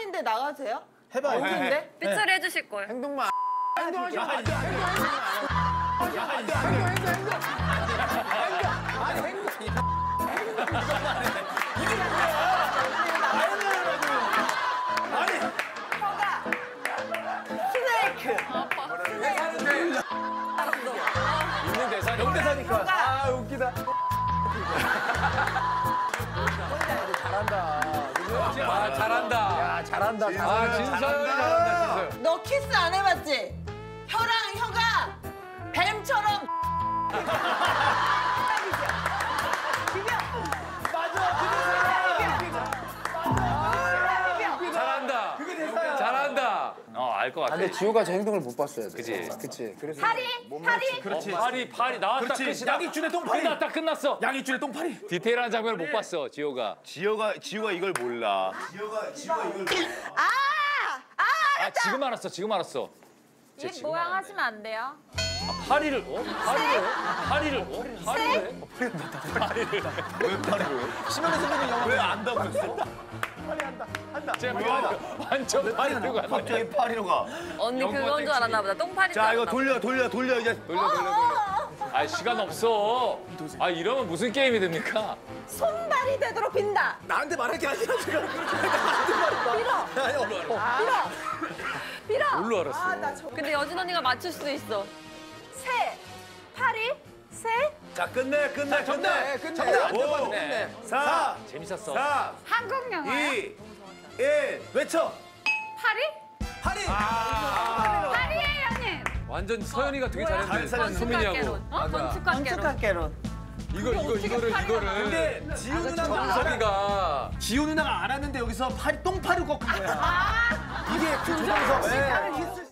행동인데 나가도 돼요? 해봐. 어딘데? 삐처리 해주실 거예요. 행동만. 행동하시면 안 돼. 스네이크. 있는 대사. 명대사니까. 아 웃기다. 아 잘한다. 야 잘한다. 아 진서연이 잘한다 진서연. 너 키스 안 해봤지? 알 것 같아. 근데 지호가 제 행동을 못 봤어야 돼. 그치. 그치. 그래서 파리, 파리. 그렇지. 팔이 팔이 나왔다 그렇지. 끝이다. 양익준의 똥파리. 끝났다 끝났어. 양이준의 똥파리. 디테일한 장면을 못 봤어 지호가. 지효가 지효가 이걸 몰라. 아 지금 알았어 지금 알았어. 이 모양 하시면 안 돼요. 파리를 어? 파리를 파리를 어? 파리를 왜 파리로 해? 심현대 선배님 영화 왜 안다고 했어? 제가 완전 파리로 가네. 갑자기 파리로 가. 언니 그건 줄 알았나 보다. 똥파리 줄 자 이거 알았나 돌려 돌려 돌려 이제. 돌려 돌려 돌려. 아 시간 없어. 아 이러면 무슨 게임이 됩니까? 손발이 되도록 빈다. 나한테 말할 게 아니라 지금. 빌어. 뭘로 알았어? 아, 나 저. 근데 여진 언니가 맞출 수도 있어. 새. 파리. 새. 자 끝내 끝내 끝내. 끝내. 끝내. 안 오. 끝내. 4 재밌었어. 4 한국 영화요? 2 1 외쳐. 파리? 파리. 파리예요, 형님. 완전 서연이가 되게 잘 잘했는데 살렸네. 소민이하고. 건축학개론. 어? 건축학개론. 축하께론. 이거 이거 이거를 이거를. 근데 지호 누나가 정섭이가 지호 누나가 알았는데 여기서 파리 똥파리 꺾은 거야. 이게 김정석.